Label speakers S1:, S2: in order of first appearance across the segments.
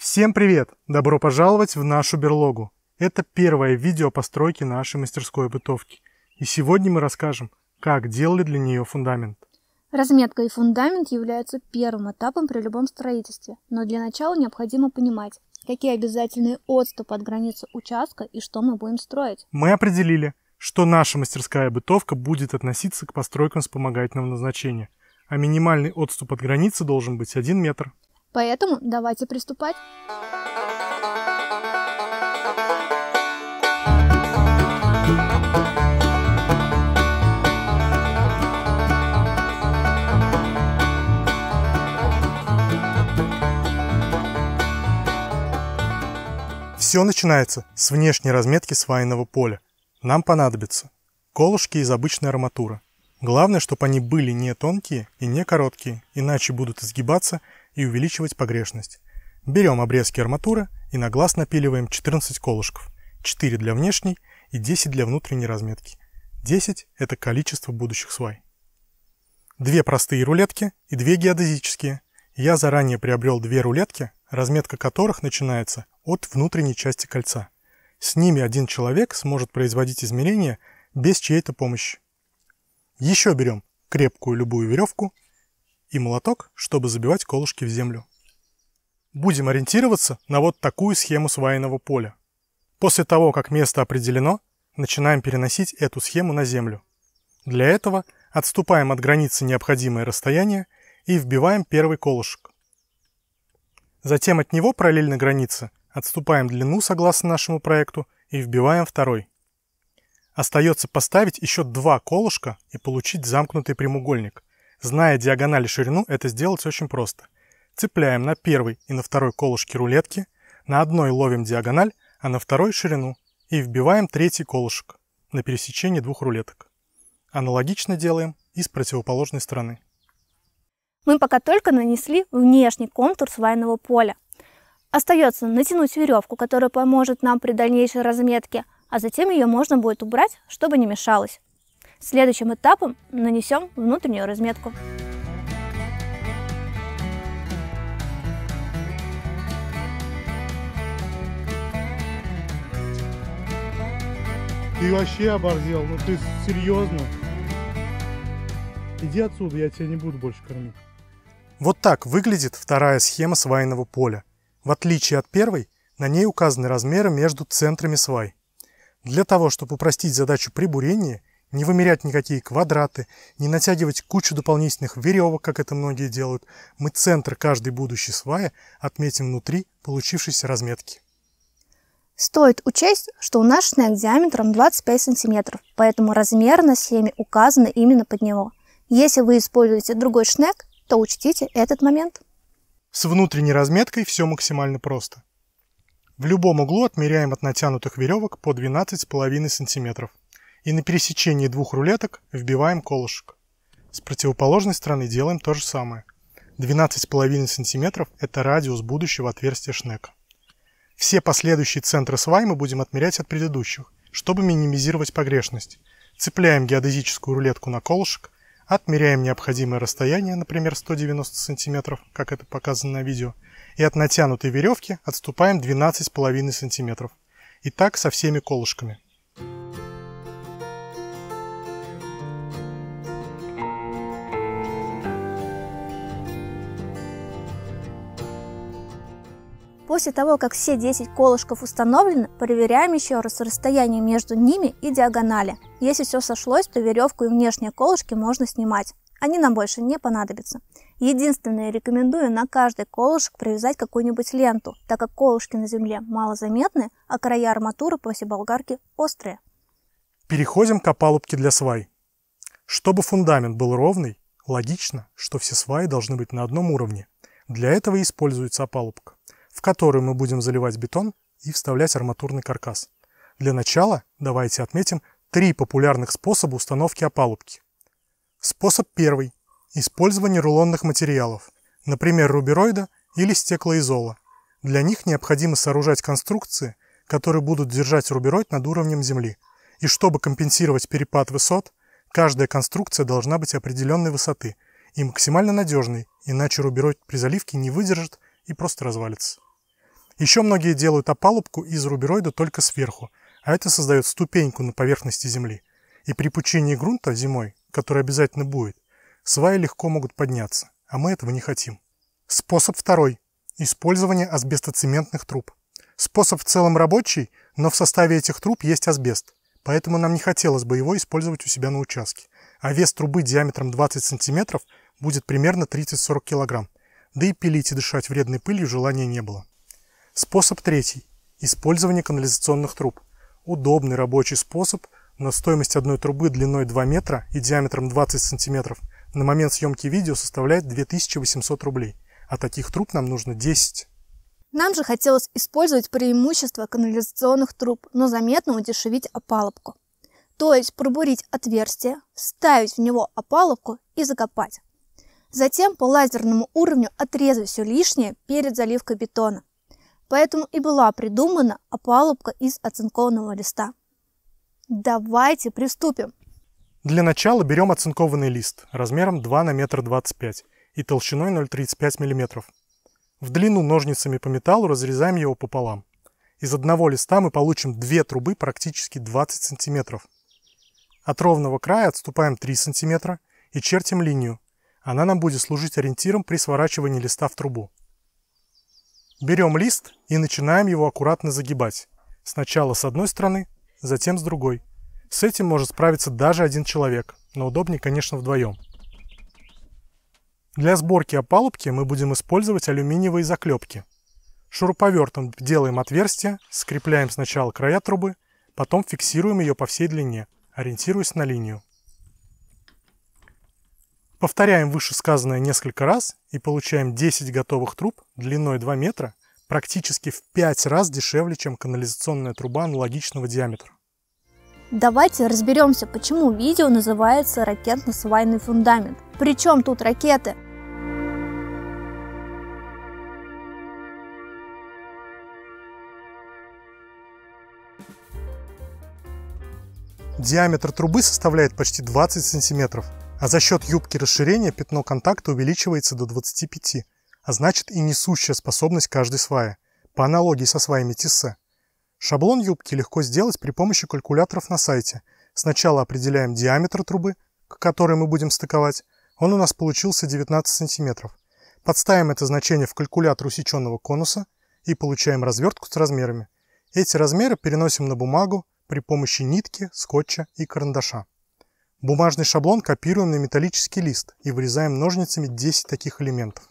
S1: Всем привет! Добро пожаловать в нашу берлогу. Это первое видео постройки нашей мастерской бытовки. И сегодня мы расскажем, как делали для нее фундамент.
S2: Разметка и фундамент являются первым этапом при любом строительстве, но для начала необходимо понимать, какие обязательные отступы от границы участка и что мы будем строить.
S1: Мы определили, что наша мастерская бытовка будет относиться к постройкам вспомогательного назначения, а минимальный отступ от границы должен быть 1 метр.
S2: Поэтому давайте приступать.
S1: Все начинается с внешней разметки свайного поля. Нам понадобятся колышки из обычной арматуры. Главное, чтобы они были не тонкие и не короткие, иначе будут изгибаться и увеличивать погрешность. Берем обрезки арматуры и на глаз напиливаем 14 колышков, 4 для внешней и 10 для внутренней разметки. 10 – это количество будущих свай. Две простые рулетки и две геодезические. Я заранее приобрел две рулетки, разметка которых начинается от внутренней части кольца. С ними один человек сможет производить измерения без чьей-то помощи. Еще берем крепкую любую веревку и молоток, чтобы забивать колышки в землю. Будем ориентироваться на вот такую схему свайного поля. После того, как место определено, начинаем переносить эту схему на землю. Для этого отступаем от границы необходимое расстояние и вбиваем первый колышек. Затем от него параллельно границе отступаем длину согласно нашему проекту и вбиваем второй. Остается поставить еще два колышка и получить замкнутый прямоугольник. Зная диагональ и ширину, это сделать очень просто. Цепляем на первый и на второй колышки рулетки, на одной ловим диагональ, а на второй ширину и вбиваем третий колышек на пересечении двух рулеток. Аналогично делаем и с противоположной стороны.
S2: Мы пока только нанесли внешний контур свайного поля. Остается натянуть веревку, которая поможет нам при дальнейшей разметке, а затем ее можно будет убрать, чтобы не мешалось. Следующим этапом нанесем внутреннюю разметку.
S1: Ты вообще оборзел, ну ты серьезно? Иди отсюда, я тебя не буду больше кормить. Вот так выглядит вторая схема свайного поля. В отличие от первой, на ней указаны размеры между центрами свай. Для того, чтобы упростить задачу при бурении, не вымерять никакие квадраты, не натягивать кучу дополнительных веревок, как это многие делают, мы центр каждой будущей сваи отметим внутри получившейся разметки.
S2: Стоит учесть, что у нас шнек диаметром 25 см, поэтому размеры на схеме указаны именно под него. Если вы используете другой шнек, то учтите этот момент.
S1: С внутренней разметкой все максимально просто. В любом углу отмеряем от натянутых веревок по 12,5 см. И на пересечении двух рулеток вбиваем колышек. С противоположной стороны делаем то же самое. 12,5 см – это радиус будущего отверстия шнека. Все последующие центры свай мы будем отмерять от предыдущих, чтобы минимизировать погрешность. Цепляем геодезическую рулетку на колышек, отмеряем необходимое расстояние, например, 190 см, как это показано на видео, и от натянутой веревки отступаем 12,5 см. И так со всеми колышками.
S2: После того, как все 10 колышков установлены, проверяем еще раз расстояние между ними и диагонали. Если все сошлось, то веревку и внешние колышки можно снимать. Они нам больше не понадобятся. Единственное, рекомендую на каждый колышек привязать какую-нибудь ленту, так как колышки на земле малозаметны, а края арматуры после болгарки острые.
S1: Переходим к опалубке для свай. Чтобы фундамент был ровный, логично, что все сваи должны быть на одном уровне. Для этого используется опалубка в которую мы будем заливать бетон и вставлять арматурный каркас. Для начала давайте отметим три популярных способа установки опалубки. Способ первый – использование рулонных материалов, например, рубероида или стеклоизола. Для них необходимо сооружать конструкции, которые будут держать рубероид над уровнем земли. И чтобы компенсировать перепад высот, каждая конструкция должна быть определенной высоты и максимально надежной, иначе рубероид при заливке не выдержит и просто развалится. Еще многие делают опалубку из рубероида только сверху, а это создает ступеньку на поверхности земли. И при пучении грунта зимой, который обязательно будет, сваи легко могут подняться, а мы этого не хотим. Способ второй. Использование асбестоцементных труб. Способ в целом рабочий, но в составе этих труб есть асбест, поэтому нам не хотелось бы его использовать у себя на участке. А вес трубы диаметром 20 см будет примерно 30-40 кг. Да и пилить и дышать вредной пылью желания не было. Способ третий. Использование канализационных труб. Удобный рабочий способ, но стоимость одной трубы длиной 2 метра и диаметром 20 см на момент съемки видео составляет 2800 рублей, а таких труб нам нужно 10.
S2: Нам же хотелось использовать преимущества канализационных труб, но заметно удешевить опалубку. То есть пробурить отверстие, вставить в него опалубку и закопать. Затем по лазерному уровню отрезать все лишнее перед заливкой бетона. Поэтому и была придумана опалубка из оцинкованного листа. Давайте приступим.
S1: Для начала берем оцинкованный лист размером 2 на метр 25 и толщиной 0,35 мм. В длину ножницами по металлу разрезаем его пополам. Из одного листа мы получим две трубы практически 20 см. От ровного края отступаем 3 см и чертим линию. Она нам будет служить ориентиром при сворачивании листа в трубу. Берем лист и начинаем его аккуратно загибать. Сначала с одной стороны, затем с другой. С этим может справиться даже один человек, но удобнее, конечно, вдвоем. Для сборки опалубки мы будем использовать алюминиевые заклепки. Шуруповертом делаем отверстие, скрепляем сначала края трубы, потом фиксируем ее по всей длине, ориентируясь на линию. Повторяем вышесказанное несколько раз и получаем 10 готовых труб длиной 2 метра, практически в 5 раз дешевле, чем канализационная труба аналогичного диаметра.
S2: Давайте разберемся, почему видео называется «Ракетно-свайный фундамент». Причем тут ракеты?
S1: Диаметр трубы составляет почти 20 сантиметров, а за счет юбки расширения пятно контакта увеличивается до 25, а значит и несущая способность каждой сваи, по аналогии со сваями Тиссе. Шаблон юбки легко сделать при помощи калькуляторов на сайте. Сначала определяем диаметр трубы, к которой мы будем стыковать. Он у нас получился 19 сантиметров. Подставим это значение в калькулятор усеченного конуса и получаем развертку с размерами. Эти размеры переносим на бумагу при помощи нитки, скотча и карандаша. Бумажный шаблон копируем на металлический лист и вырезаем ножницами 10 таких элементов.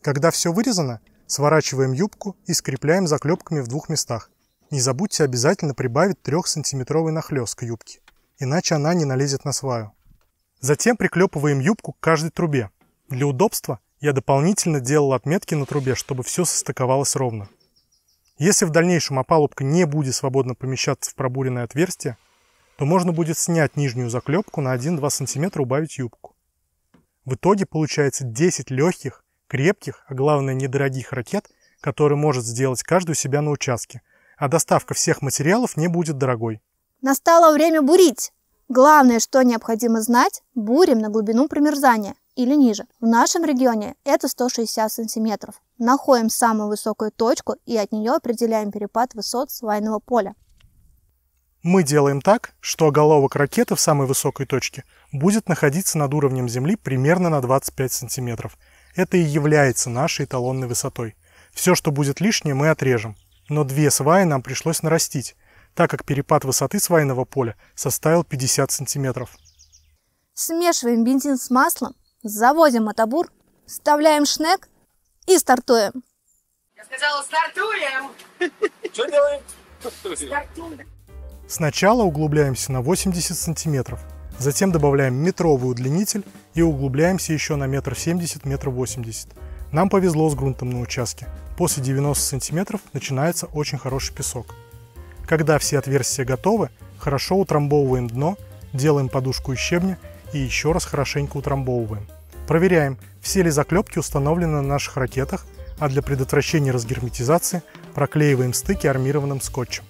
S1: Когда все вырезано, сворачиваем юбку и скрепляем заклепками в двух местах. Не забудьте обязательно прибавить 3-сантиметровый нахлест к юбке, иначе она не налезет на сваю. Затем приклепываем юбку к каждой трубе. Для удобства я дополнительно делал отметки на трубе, чтобы все состыковалось ровно. Если в дальнейшем опалубка не будет свободно помещаться в пробуренное отверстие, то можно будет снять нижнюю заклепку на 1-2 см убавить юбку. В итоге получается 10 легких, крепких, а главное недорогих ракет, которые может сделать каждый у себя на участке, а доставка всех материалов не будет дорогой.
S2: Настало время бурить! Главное, что необходимо знать, бурим на глубину промерзания или ниже. В нашем регионе это 160 сантиметров. Находим самую высокую точку и от нее определяем перепад высот свайного поля.
S1: Мы делаем так, что оголовок ракеты в самой высокой точке будет находиться над уровнем Земли примерно на 25 сантиметров. Это и является нашей эталонной высотой. Все, что будет лишнее, мы отрежем. Но две сваи нам пришлось нарастить, так как перепад высоты свайного поля составил 50 сантиметров.
S2: Смешиваем бензин с маслом, заводим мотобур, вставляем шнек и стартуем.
S3: Я сказала, стартуем! Что делаем?
S1: Стартуем. Сначала углубляемся на 80 сантиметров, затем добавляем метровый удлинитель и углубляемся еще на метр семьдесят, метр восемьдесят. Нам повезло с грунтом на участке. После 90 сантиметров начинается очень хороший песок. Когда все отверстия готовы, хорошо утрамбовываем дно, делаем подушку из щебня и еще раз хорошенько утрамбовываем. Проверяем, все ли заклепки установлены на наших ракетах, а для предотвращения разгерметизации проклеиваем стыки армированным скотчем.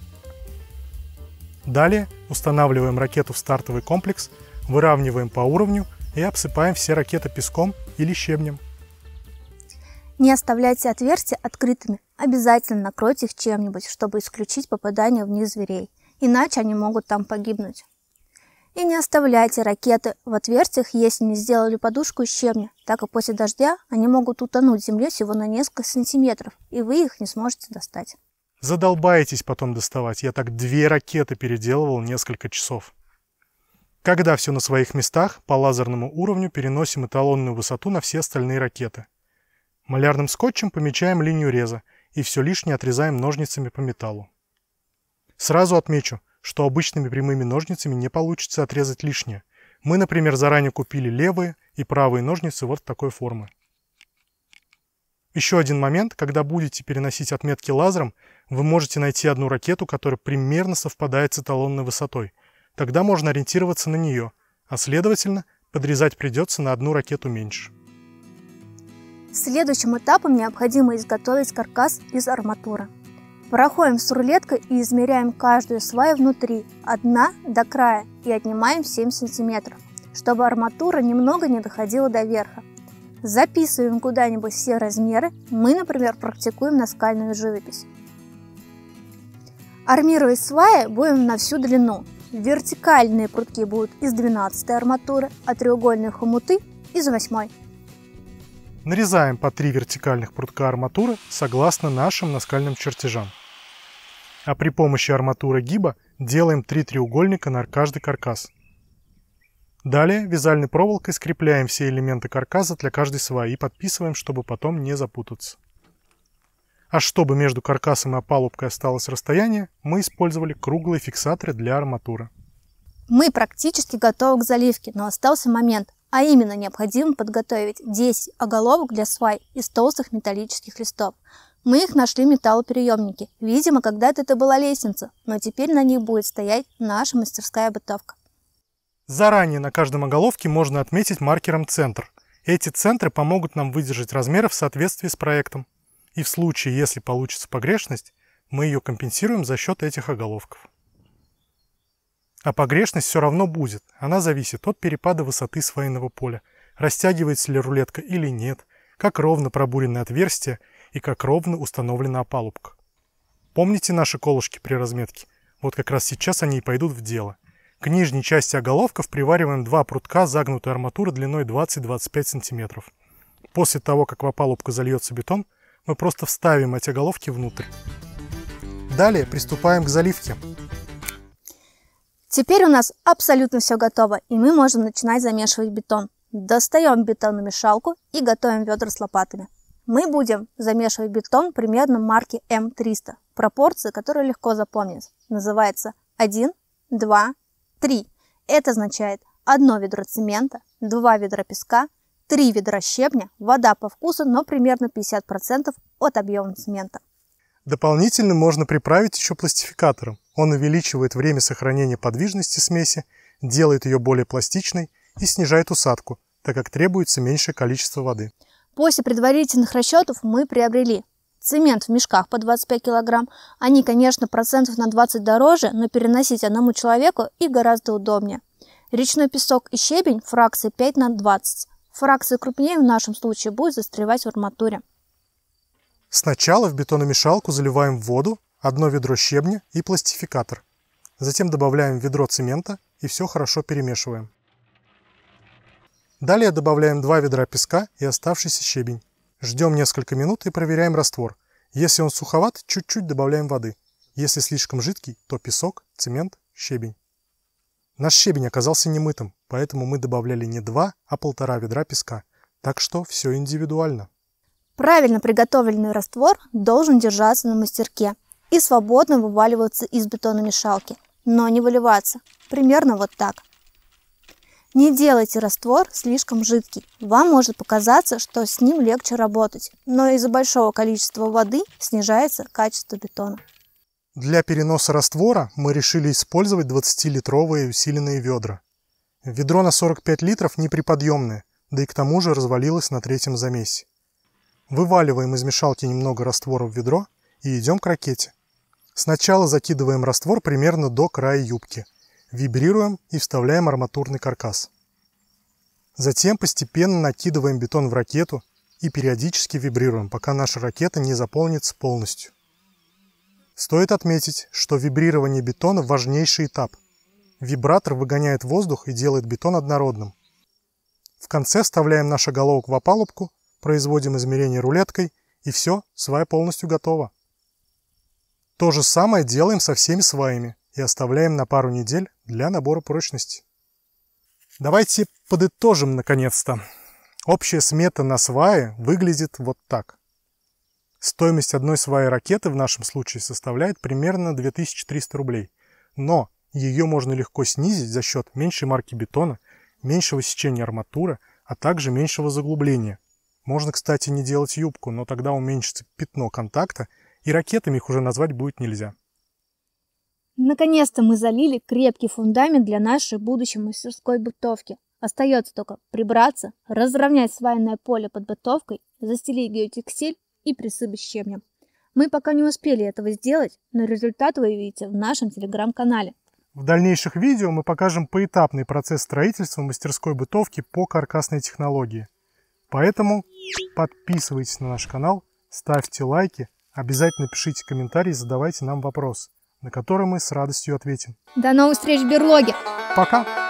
S1: Далее устанавливаем ракету в стартовый комплекс, выравниваем по уровню и обсыпаем все ракеты песком или щебнем.
S2: Не оставляйте отверстия открытыми, обязательно накройте их чем-нибудь, чтобы исключить попадание в них зверей, иначе они могут там погибнуть. И не оставляйте ракеты в отверстиях, если не сделали подушку из щебня, так как после дождя они могут утонуть в земле всего на несколько сантиметров, и вы их не сможете достать.
S1: Задолбаетесь потом доставать. Я так две ракеты переделывал несколько часов. Когда все на своих местах, по лазерному уровню переносим эталонную высоту на все остальные ракеты. Малярным скотчем помечаем линию реза и все лишнее отрезаем ножницами по металлу. Сразу отмечу, что обычными прямыми ножницами не получится отрезать лишнее. Мы, например, заранее купили левые и правые ножницы вот такой формы. Еще один момент, когда будете переносить отметки лазером, вы можете найти одну ракету, которая примерно совпадает с эталонной высотой. Тогда можно ориентироваться на нее, а следовательно, подрезать придется на одну ракету меньше.
S2: Следующим этапом необходимо изготовить каркас из арматуры. Проходим с рулеткой и измеряем каждую сваю внутри, от дна до края, и отнимаем 7 см, чтобы арматура немного не доходила до верха. Записываем куда-нибудь все размеры, мы, например, практикуем наскальную живопись. Армировать сваи будем на всю длину. Вертикальные прутки будут из 12 арматуры, а треугольные хомуты из 8.
S1: Нарезаем по три вертикальных прутка арматуры согласно нашим наскальным чертежам. А при помощи арматуры гиба делаем три треугольника на каждый каркас. Далее вязальной проволокой скрепляем все элементы каркаса для каждой сваи и подписываем, чтобы потом не запутаться. А чтобы между каркасом и опалубкой осталось расстояние, мы использовали круглые фиксаторы для арматуры.
S2: Мы практически готовы к заливке, но остался момент. А именно необходимо подготовить 10 оголовок для свай из толстых металлических листов. Мы их нашли в металлоприемнике. Видимо, когда-то это была лестница, но теперь на них будет стоять наша мастерская бытовка.
S1: Заранее на каждом оголовке можно отметить маркером центр. Эти центры помогут нам выдержать размеры в соответствии с проектом. И в случае, если получится погрешность, мы ее компенсируем за счет этих оголовков. А погрешность все равно будет. Она зависит от перепада высоты свайного поля, растягивается ли рулетка или нет, как ровно пробурены отверстия и как ровно установлена опалубка. Помните наши колышки при разметке? Вот как раз сейчас они и пойдут в дело. К нижней части оголовков привариваем два прутка загнутой арматуры длиной 20-25 см. После того, как в опалубку зальется бетон, мы просто вставим эти головки внутрь. Далее приступаем к заливке.
S2: Теперь у нас абсолютно все готово, и мы можем начинать замешивать бетон. Достаем бетономешалку и готовим ведра с лопатами. Мы будем замешивать бетон примерно марки М300, пропорции, которые легко запомнить. Называется 1, 2, 3. Это означает одно ведро цемента, два ведра песка, три ведра щебня, вода по вкусу, но примерно 50% от объема цемента.
S1: Дополнительно можно приправить еще пластификатором. Он увеличивает время сохранения подвижности смеси, делает ее более пластичной и снижает усадку, так как требуется меньшее количество воды.
S2: После предварительных расчетов мы приобрели цемент в мешках по 25 кг. Они, конечно, процентов на 20 дороже, но переносить одному человеку и гораздо удобнее. Речной песок и щебень фракции 5 на 20. Фракции крупнее в нашем случае будет застревать в арматуре.
S1: Сначала в бетономешалку заливаем воду, одно ведро щебня и пластификатор. Затем добавляем ведро цемента и все хорошо перемешиваем. Далее добавляем два ведра песка и оставшийся щебень. Ждем несколько минут и проверяем раствор. Если он суховат, чуть-чуть добавляем воды. Если слишком жидкий, то песок, цемент, щебень. Наш щебень оказался немытым, поэтому мы добавляли не два, а полтора ведра песка. Так что все индивидуально.
S2: Правильно приготовленный раствор должен держаться на мастерке и свободно вываливаться из бетономешалки, но не выливаться. Примерно вот так. Не делайте раствор слишком жидкий. Вам может показаться, что с ним легче работать, но из-за большого количества воды снижается качество бетона.
S1: Для переноса раствора мы решили использовать 20-литровые усиленные ведра. Ведро на 45 литров неприподъемное, да и к тому же развалилось на третьем замесе. Вываливаем из мешалки немного раствора в ведро и идем к ракете. Сначала закидываем раствор примерно до края юбки, вибрируем и вставляем арматурный каркас. Затем постепенно накидываем бетон в ракету и периодически вибрируем, пока наша ракета не заполнится полностью. Стоит отметить, что вибрирование бетона – важнейший этап. Вибратор выгоняет воздух и делает бетон однородным. В конце вставляем наш оголовок в опалубку, производим измерение рулеткой, и все, свая полностью готова. То же самое делаем со всеми сваями и оставляем на пару недель для набора прочности. Давайте подытожим наконец-то. Общая смета на свае выглядит вот так. Стоимость одной сваи ракеты в нашем случае составляет примерно 2300 рублей. Но ее можно легко снизить за счет меньшей марки бетона, меньшего сечения арматуры, а также меньшего заглубления. Можно, кстати, не делать юбку, но тогда уменьшится пятно контакта, и ракетами их уже назвать будет нельзя.
S2: Наконец-то мы залили крепкий фундамент для нашей будущей мастерской бытовки. Остается только прибраться, разровнять свайное поле под бытовкой, застелить геотекстиль и присыпать щебнем. Мы пока не успели этого сделать, но результат вы увидите в нашем телеграм-канале.
S1: В дальнейших видео мы покажем поэтапный процесс строительства мастерской бытовки по каркасной технологии. Поэтому подписывайтесь на наш канал, ставьте лайки, обязательно пишите комментарии, задавайте нам вопросы на который мы с радостью ответим.
S2: До новых встреч в берлоге!
S1: Пока!